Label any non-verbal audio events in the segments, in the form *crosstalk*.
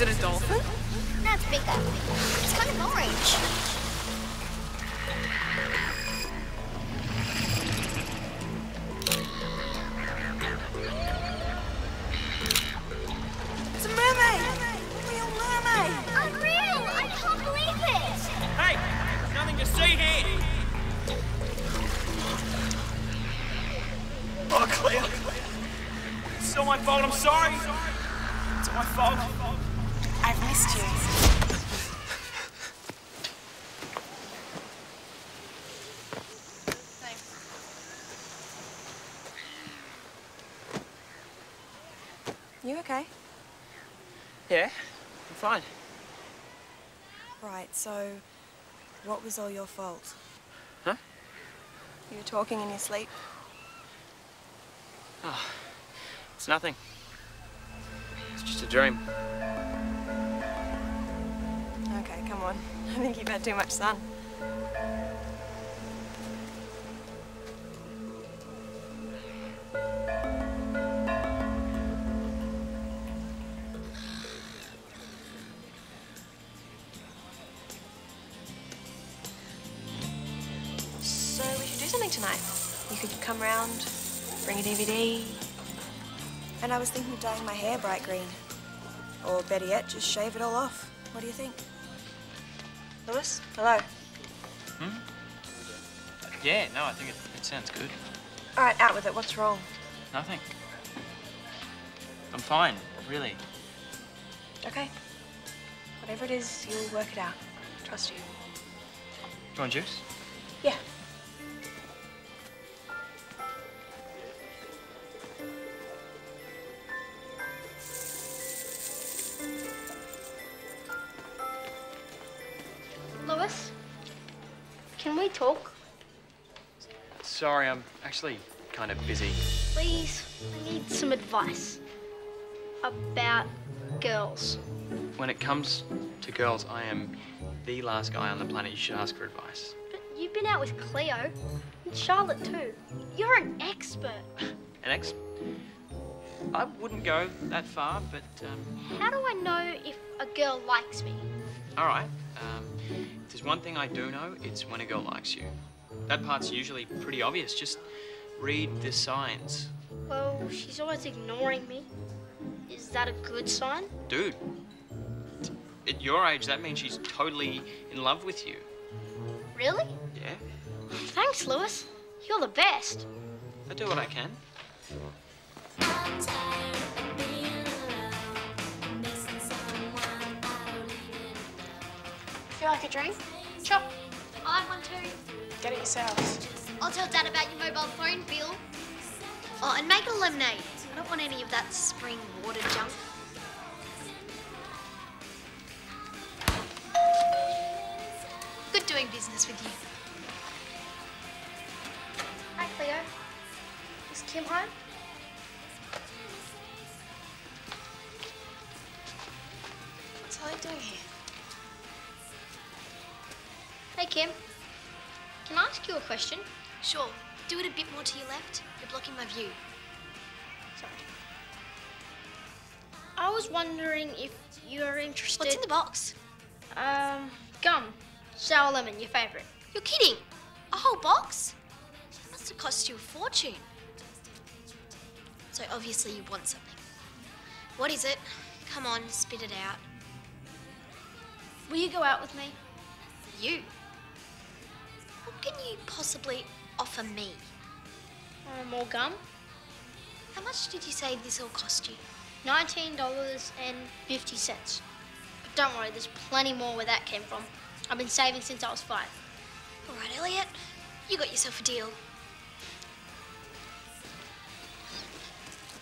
Is it a dolphin? No, it's bigger. It's kind of orange. It's a mermaid! A real mermaid! Unreal! I can't believe it! Hey, there's nothing to see here. Oh, Cleo. It's all my fault. I'm sorry. It's all my fault. I've missed you. You okay? Yeah, I'm fine. Right, so what was all your fault? Huh? You were talking in your sleep? Oh, It's nothing. It's just a dream. I think you've had too much sun. So we should do something tonight. You could come round, bring a DVD. And I was thinking of dyeing my hair bright green. Or better yet, just shave it all off. What do you think? Lewis? Hello. Hmm? Yeah, no, I think it, it sounds good. All right, out with it. What's wrong? Nothing. I'm fine, really. Okay. Whatever it is, you'll work it out. Trust you. Do you want juice? Can we talk? Sorry, I'm actually kind of busy. Please, I need some advice. About girls. When it comes to girls, I am the last guy on the planet you should ask for advice. But you've been out with Cleo. And Charlotte too. You're an expert. *sighs* An ex. I wouldn't go that far, but um, How do I know if a girl likes me? all right. Um, if there's one thing I do know, it's when a girl likes you. That part's usually pretty obvious. Just read the signs. Well, she's always ignoring me. Is that a good sign? Dude, at your age, that means she's totally in love with you. Really? Yeah? Thanks, Lewis. You're the best. I do what I can. Like a drink? Chop. I want to. Get it yourselves. I'll tell Dad about your mobile phone bill. Oh, and make a lemonade. I don't want any of that spring water junk. Good doing business with you. Hi, Cleo. Is Kim home? What's Holly doing here? Kim. Can I ask you a question? Sure. Do it a bit more to your left. You're blocking my view. Sorry. I was wondering if you're interested. What's in the box? Um, gum. Sour lemon, your favorite. You're kidding. A whole box? That must have cost you a fortune. So obviously you want something. What is it? Come on, spit it out. Will you go out with me? You? What can you possibly offer me? Uh, more gum. How much did you say this all cost you? Nineteen dollars and fifty cents. But don't worry, there's plenty more where that came from. I've been saving since I was five. All right, Elliot, you got yourself a deal.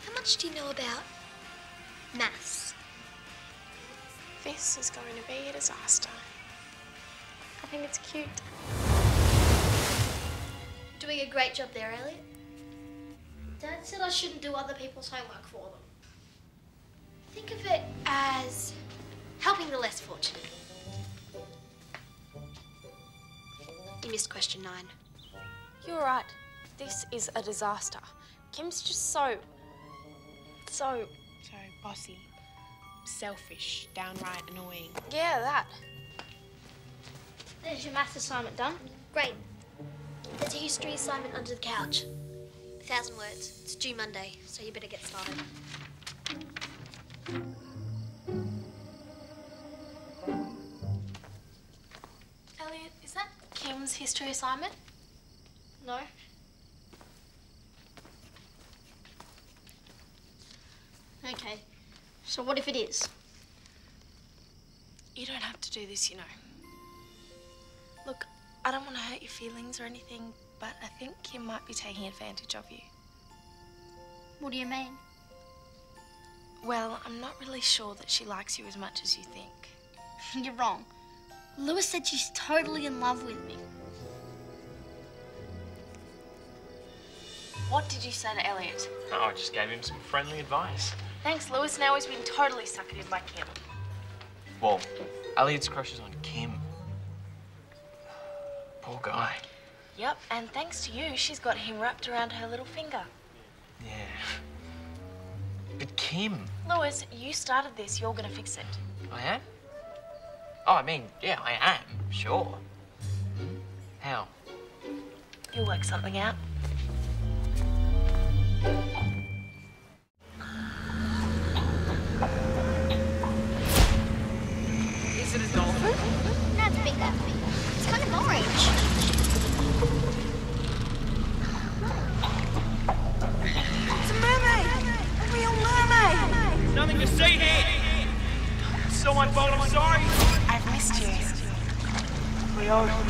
How much do you know about maths? This is going to be a disaster. I think it's cute. Doing a great job there, Elliot. Dad said I shouldn't do other people's homework for them. Think of it as helping the less fortunate. You missed question nine. You're right. This is a disaster. Kim's just so. so. so bossy. selfish, downright annoying. Yeah, that. There's your math assignment done. Great. There's a history assignment under the couch. A thousand words. It's due Monday, so you better get started. Elliot, is that Kim's history assignment? No? Okay. So what if it is? You don't have to do this, you know. Look, I don't want to hurt your feelings or anything, but I think Kim might be taking advantage of you. What do you mean? Well, I'm not really sure that she likes you as much as you think. *laughs* You're wrong. Lewis said she's totally in love with me. What did you say to Elliot? Oh, I just gave him some friendly advice. Thanks, Lewis. Now he's been totally suckered in by Kim. Well, Elliot's crush is on Kim. Poor guy. Yep, and thanks to you, she's got him wrapped around her little finger. Yeah. But Kim. Lewis, you started this. You're gonna fix it. I am? Oh, I mean, yeah, I am, sure. How? You'll work something out. Yoshi.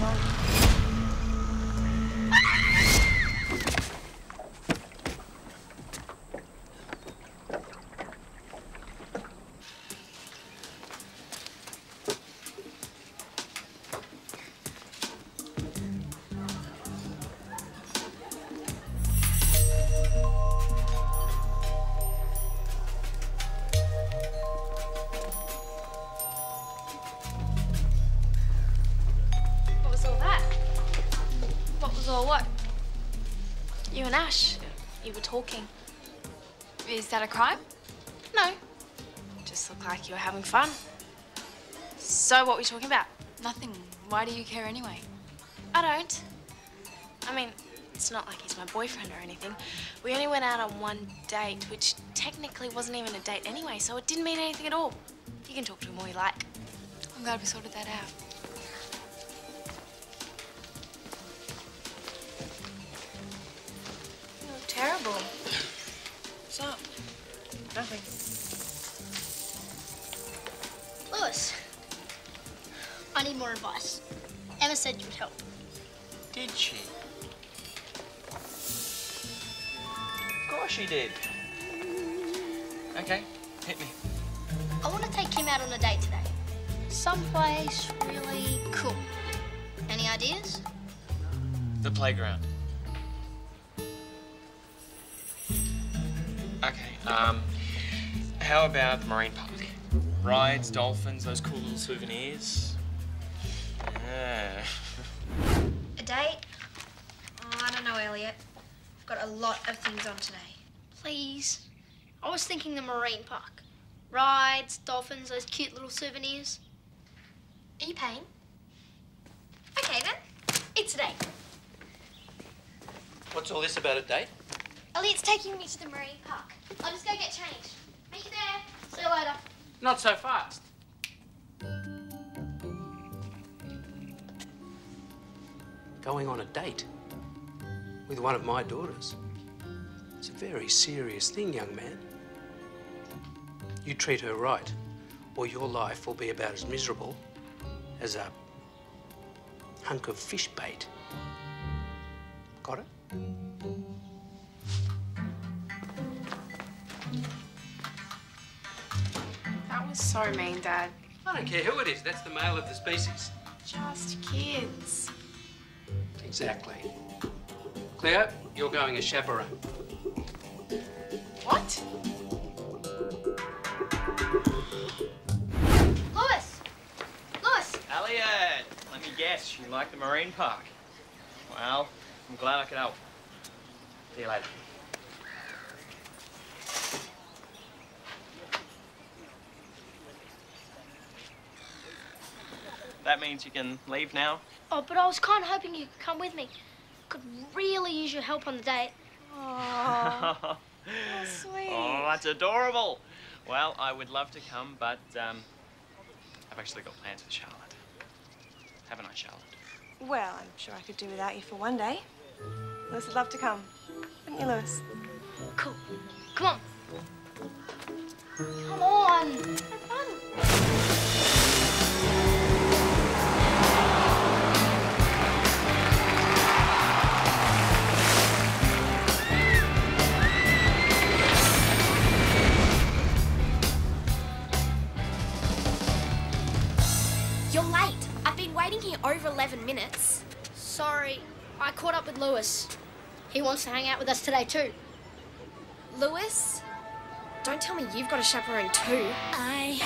All what? You and Ash, you were talking. Is that a crime? No. Just looked like you were having fun. So what were you talking about? Nothing. Why do you care anyway? I don't. I mean, it's not like he's my boyfriend or anything. We only went out on one date, which technically wasn't even a date anyway, so it didn't mean anything at all. You can talk to him all you like. I'm glad we sorted that out. Terrible. What's up? Nothing. Lewis. I need more advice. Emma said you would help. Did she? Of course she did. Okay, hit me. I want to take him out on a date today. Someplace really cool. Any ideas? The playground. Um, how about the marine park? Rides, dolphins, those cool little souvenirs. Yeah. A date? Oh, I don't know, Elliot. I've got a lot of things on today. Please. I was thinking the marine park. Rides, dolphins, those cute little souvenirs. Are you paying? Okay then. It's a date. What's all this about a date? Elliot's taking me to the marine park. I'll just go get changed. Meet you there. See you later. Not so fast. Going on a date with one of my daughters. It's a very serious thing, young man. You treat her right, or your life will be about as miserable as a hunk of fish bait. Got it? So mean, Dad. I don't care who it is, that's the male of the species. Just kids. Exactly. Cleo, you're going as chaperone. What? Lewis! Lewis! Elliot, let me guess, you like the marine park? Well, I'm glad I could help. See you later. That means you can leave now. Oh, but I was kind of hoping you could come with me. Could really use your help on the date. *laughs* Oh, sweet. Oh, that's adorable. Well, I would love to come, but um, I've actually got plans with Charlotte. Haven't I, Charlotte? Well, I'm sure I could do without you for one day. Lewis would love to come. Wouldn't you, Lewis? Cool. Come on. Come on. Have fun. Minutes. Sorry, I caught up with Lewis. He wants to hang out with us today too. Lewis, don't tell me you've got a chaperone too. I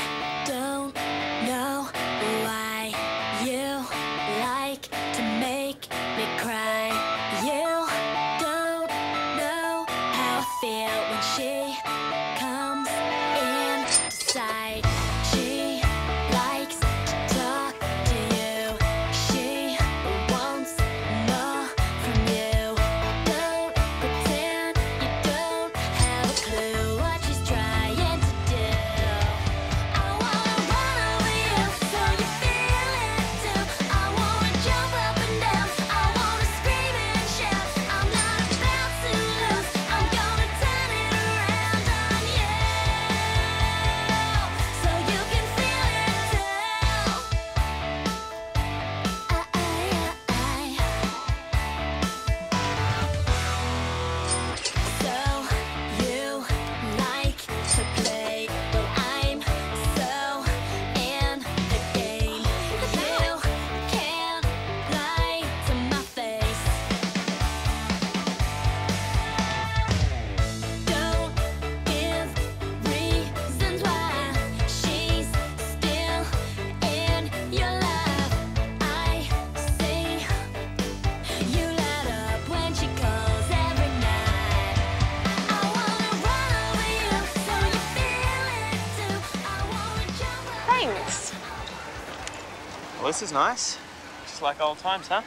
this is nice. Just like old times, huh?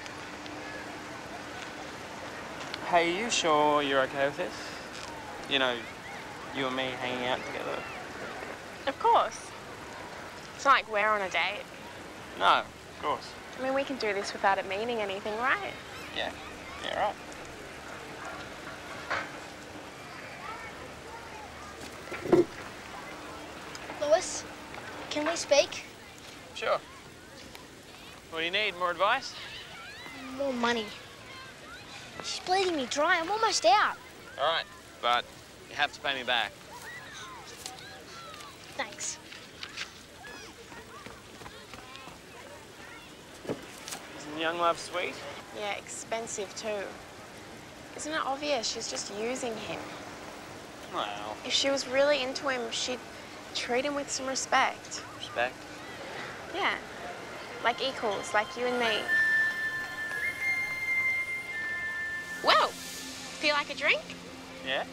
Hey, are you sure you're okay with this? You know, you and me hanging out together? Of course. It's not like we're on a date. No, of course. I mean, we can do this without it meaning anything, right? Yeah. Yeah, right. Lewis, can we speak? Sure. What do you need? More advice? More money. She's bleeding me dry. I'm almost out. All right, but you have to pay me back. Thanks. Isn't young love sweet? Yeah, expensive too. Isn't it obvious she's just using him? Well, If she was really into him, she'd treat him with some respect. respect. Yeah. Like equals, like you and me. Well, feel like a drink? Yeah?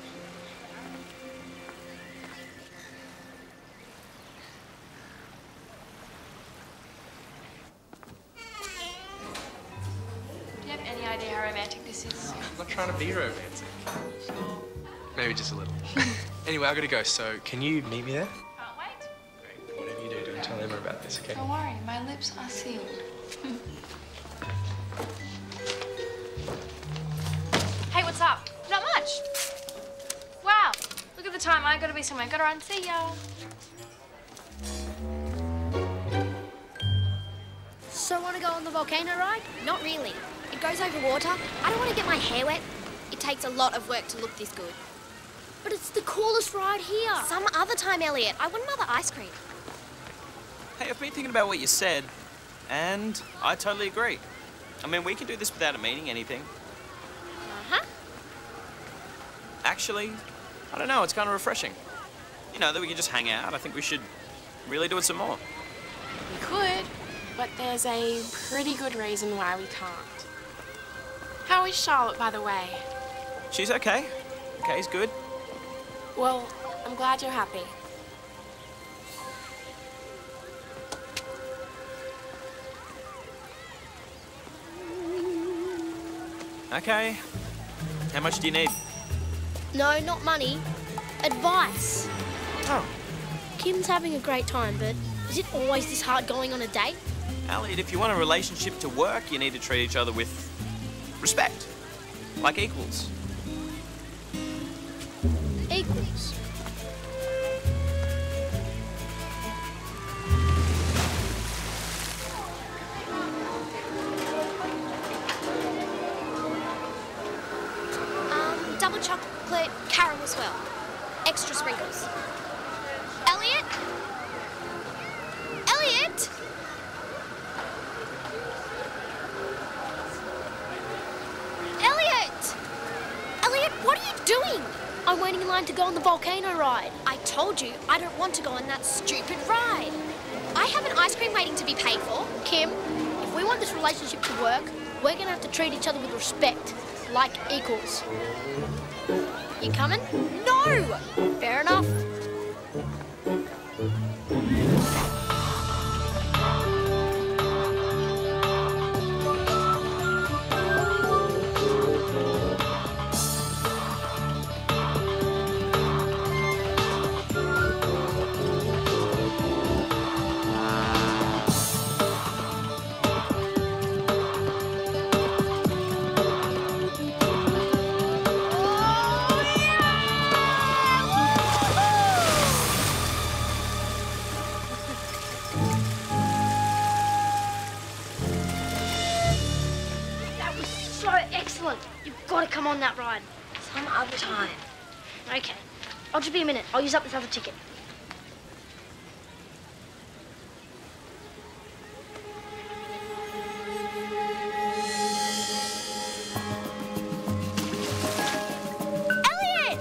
Do you have any idea how romantic this is? I'm not trying to be romantic. Maybe just a little. *laughs* anyway, I gotta go, so can you meet me there? Emma okay? Don't worry, my lips are sealed. *laughs* hey, what's up? Not much. Wow, look at the time. I gotta be somewhere. Gotta run. See ya. So, want to go on the volcano ride? Not really. It goes over water. I don't want to get my hair wet. It takes a lot of work to look this good. But it's the coolest ride here. Some other time, Elliot. I want another ice cream. Hey, I've been thinking about what you said, and I totally agree. I mean, we can do this without it meaning anything. Uh-huh. Actually, I don't know, it's kind of refreshing. You know, that we can just hang out. I think we should really do it some more. We could, but there's a pretty good reason why we can't. How is Charlotte, by the way? She's okay. Okay's good. Well, I'm glad you're happy. Okay. How much do you need? No, not money. Advice. Oh. Kim's having a great time, but is it always this hard going on a date? Elliot, if you want a relationship to work, you need to treat each other with respect. Like equals. Equals. I'm waiting in line to go on the volcano ride. I told you I don't want to go on that stupid ride. I have an ice cream waiting to be paid for. Kim, if we want this relationship to work, we're gonna have to treat each other with respect, like equals. You coming? No! Time. Okay. I'll just be a minute. I'll use up this other ticket. Elliot!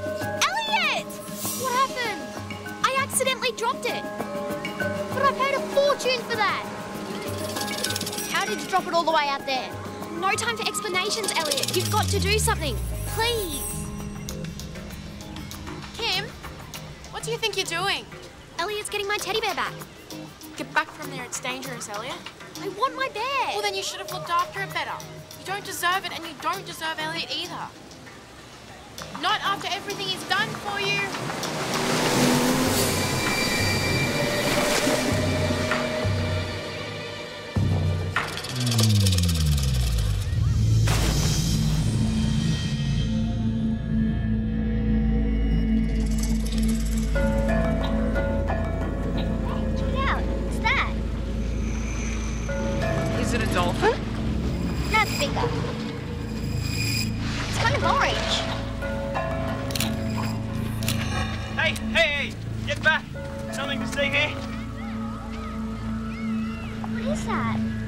Elliot! What happened? I accidentally dropped it. But I paid a fortune for that. How did you drop it all the way out there? No time for explanations, Elliot. You've got to do something. Please. What do you think you're doing? Elliot's getting my teddy bear back. Get back from there, it's dangerous, Elliot. I want my bear. Well, then you should have looked after it better. You don't deserve it, and you don't deserve Elliot either. Not after everything he's done for you. That's bigger. It's kind of orange. Hey, hey, hey! Get back! Something to see here? What is that?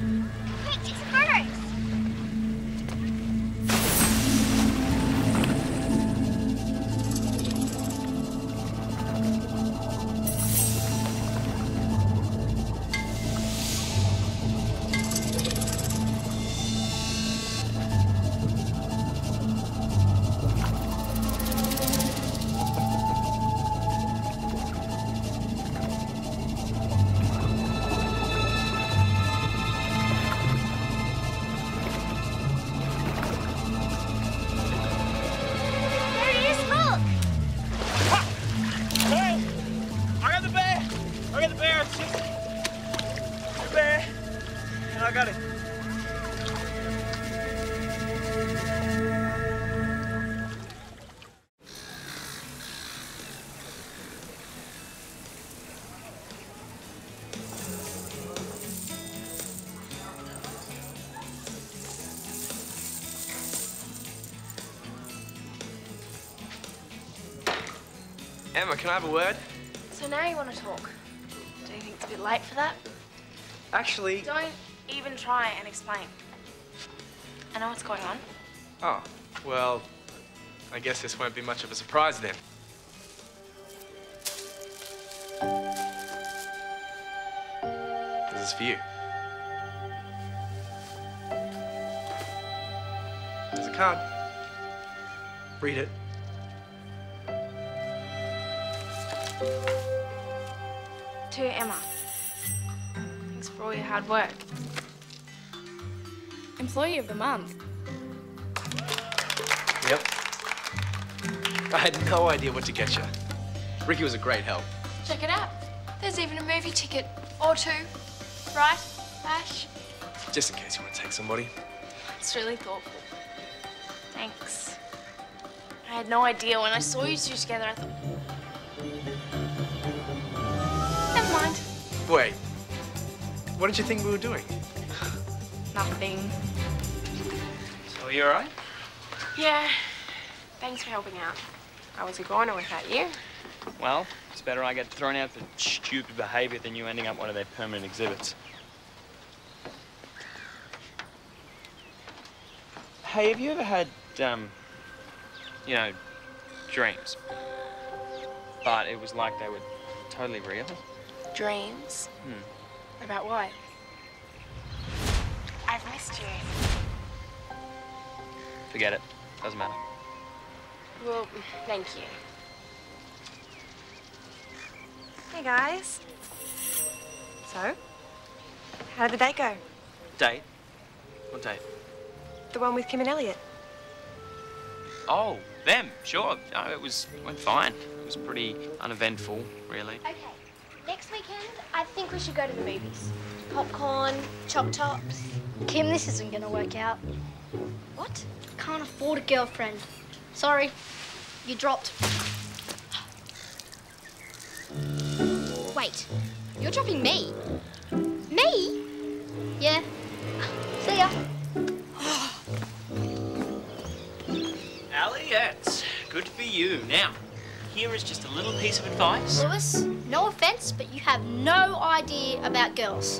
Emma, can I have a word? So now you want to talk. Do you think it's a bit late for that? Actually, Don't even try and explain. I know what's going on. oh, well, I guess this won't be much of a surprise then. This is for you. There's a card. Read it. To Emma. Thanks for all your hard work. Employee of the month. Yep. I had no idea what to get you. Rikki was a great help. Check it out. There's even a movie ticket or two. Right, Ash? Just in case you want to take somebody. It's really thoughtful. Thanks. I had no idea when I saw you two together. I thought. Mind. Wait. What did you think we were doing? *sighs* Nothing. So are you alright? Yeah. Thanks for helping out. I was a goner without you. Well, it's better I get thrown out for stupid behaviour than you ending up one of their permanent exhibits. Hey, have you ever had, um, you know, dreams? But it was like they were totally real? Dreams? Hmm. About what? I've missed you. Forget it. Doesn't matter. Well, thank you. Hey guys. So, how did the date go? Date? What date? The one with Kim and Elliot. Oh, them, sure. No, it was went fine. It was pretty uneventful, really. Okay, next weekend, I think we should go to the movies. Popcorn, choc tops. Kim, this isn't gonna work out. What? Can't afford a girlfriend. Sorry, you dropped. Wait, you're dropping me? Me? Yeah. See ya. Elliot, good for you. Now, here is just a little piece of advice. Lewis, no offense, but you have no idea about girls.